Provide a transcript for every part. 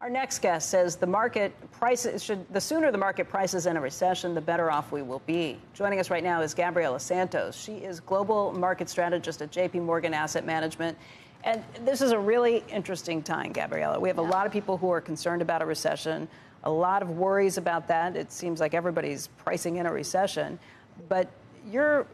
Our next guest says the market prices should the sooner the market prices in a recession, the better off we will be. Joining us right now is Gabriela Santos. She is global market strategist at JP Morgan Asset Management. And this is a really interesting time, Gabriela. We have a lot of people who are concerned about a recession, a lot of worries about that. It seems like everybody's pricing in a recession. But you're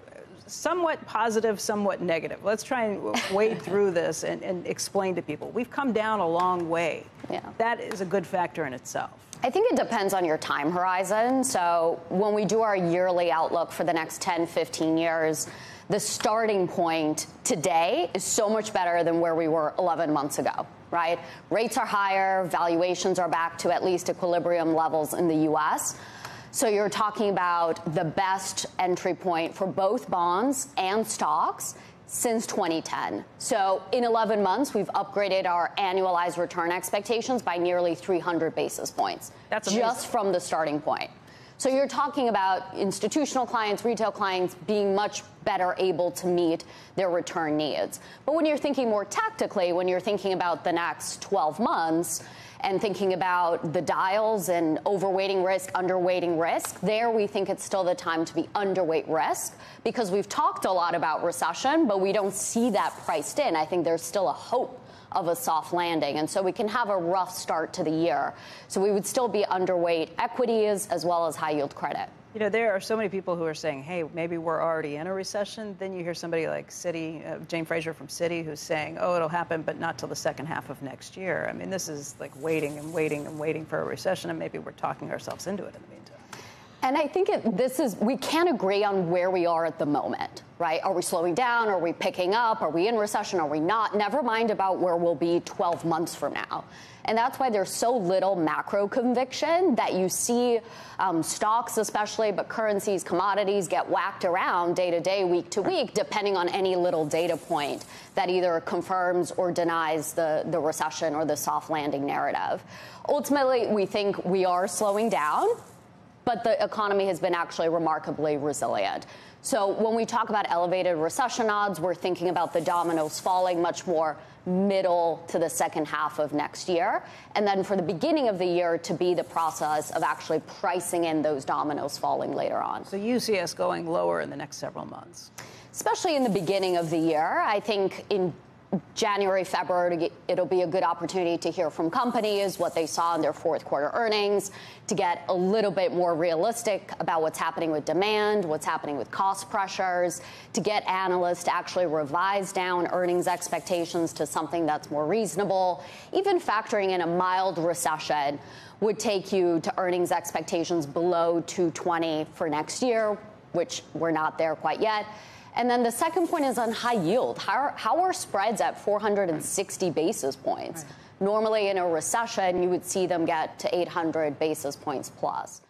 somewhat positive, somewhat negative. Let's try and wade through this and, and, explain to people. We've come down a long way. Yeah. That is a good factor in itself. I think it depends on your time horizon. So when we do our yearly outlook for the next 10, 15 years, the starting point today is so much better than where we were 11 months ago, right? Rates are higher, valuations are back to at least equilibrium levels in the US. So you're talking about the best entry point for both bonds and stocks since 2010. So in 11 months, we've upgraded our annualized return expectations by nearly 300 basis points. That's amazing. just from the starting point. So you're talking about institutional clients, retail clients being much better able to meet their return needs. But when you're thinking more tactically, when you're thinking about the next 12 months, and thinking about the dials and overweighting risk, underweighting risk, there we think it's still the time to be underweight risk because we've talked a lot about recession, but we don't see that priced in. I think there's still a hope of a soft landing. And so we can have a rough start to the year. So we would still be underweight equities as well as high yield credit. You know, there are so many people who are saying, hey, maybe we're already in a recession. Then you hear somebody like uh, Jane Fraser from Citi, who's saying, oh, it'll happen, but not till the second half of next year. I mean, this is like waiting and waiting and waiting for a recession, and maybe we're talking ourselves into it in the meantime. And I think it, this is, we can't agree on where we are at the moment, right? Are we slowing down? Are we picking up? Are we in recession? Are we not? Never mind about where we'll be 12 months from now. And that's why there's so little macro conviction that you see um, stocks, especially, but currencies, commodities get whacked around day to day, week to week, depending on any little data point that either confirms or denies the, the recession or the soft landing narrative. Ultimately, we think we are slowing down but the economy has been actually remarkably resilient. So when we talk about elevated recession odds, we're thinking about the dominoes falling much more middle to the second half of next year. And then for the beginning of the year to be the process of actually pricing in those dominoes falling later on. So you see us going lower in the next several months especially in the beginning of the year. I think in January, February, it'll be a good opportunity to hear from companies what they saw in their fourth quarter earnings, to get a little bit more realistic about what's happening with demand, what's happening with cost pressures, to get analysts to actually revise down earnings expectations to something that's more reasonable. Even factoring in a mild recession would take you to earnings expectations below 220 for next year, which we're not there quite yet. And then the second point is on high yield. How are, how are spreads at 460 basis points? Right. Normally, in a recession, you would see them get to 800 basis points plus.